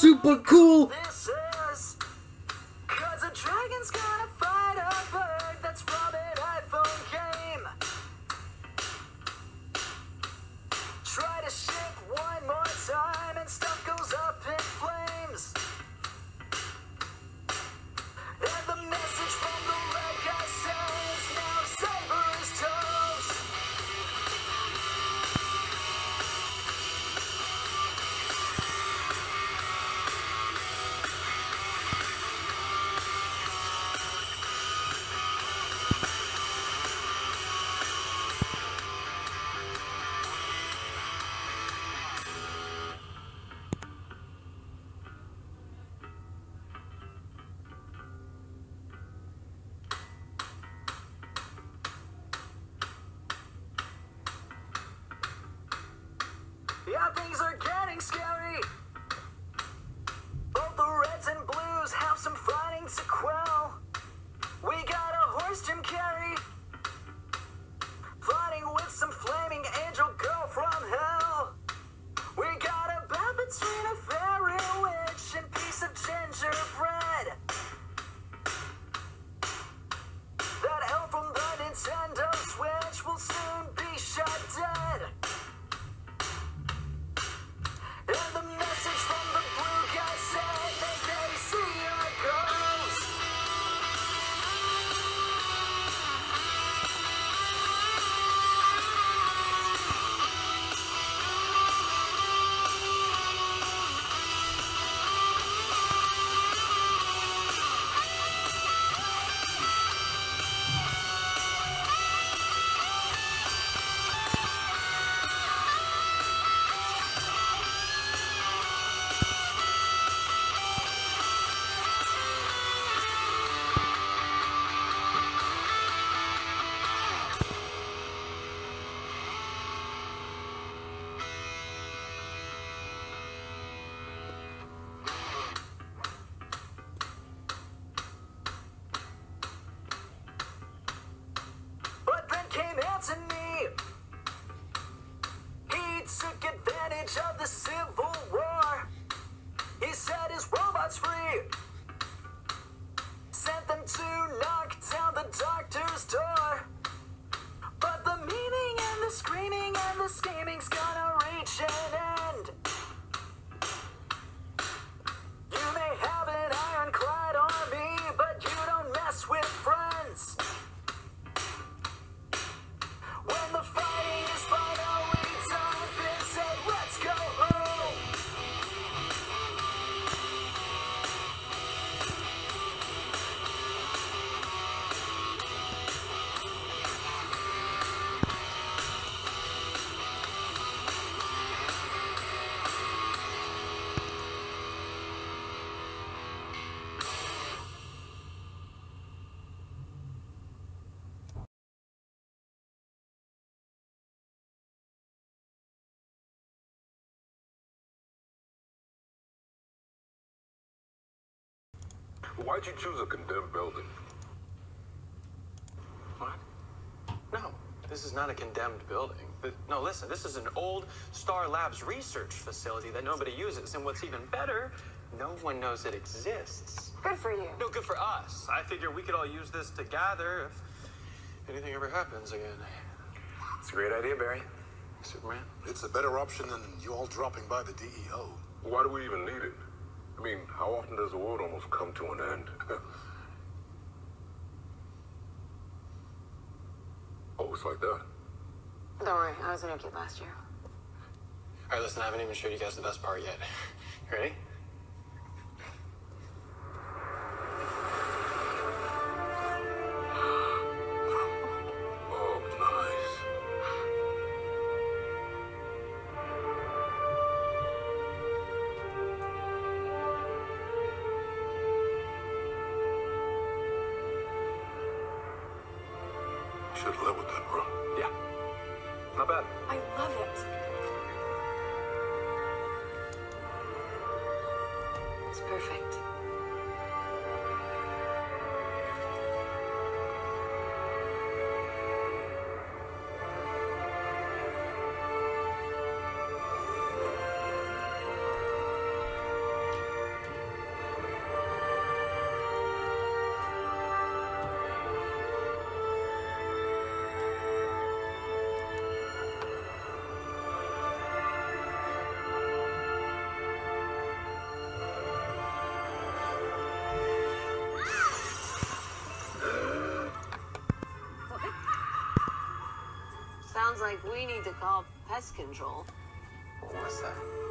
super cool Yeah, things are getting scary. Of Why'd you choose a condemned building? What? No, this is not a condemned building. No, listen, this is an old Star Labs research facility that nobody uses. And what's even better, no one knows it exists. Good for you. No, good for us. I figure we could all use this to gather if anything ever happens again. It's a great idea, Barry. Superman? It's a better option than you all dropping by the DEO. Why do we even need it? I mean, how often does the world almost come to an end? oh, it's like that. Don't worry, I was an kid last year. All right, listen, I haven't even showed you guys the best part yet. You Ready? Should live with that, bro. Yeah. Not bad. I love it. It's perfect. Sounds like we need to call pest control. What's that?